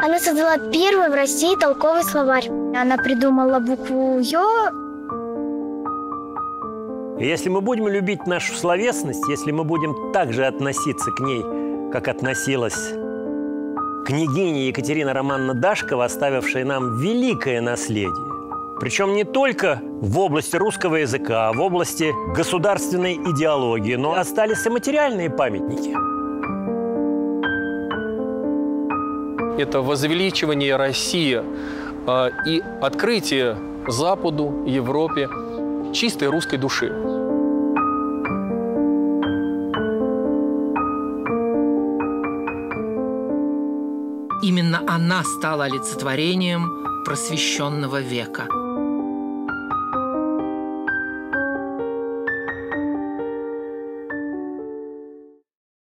Она создала первый в России толковый словарь. Она придумала букву «ё». Если мы будем любить нашу словесность, если мы будем так же относиться к ней, как относилась княгиня Екатерина Романовна Дашкова, оставившая нам великое наследие, причем не только в области русского языка, а в области государственной идеологии, но остались и материальные памятники. Это возвеличивание России э, и открытие Западу, Европе чистой русской души. Именно она стала олицетворением просвещенного века –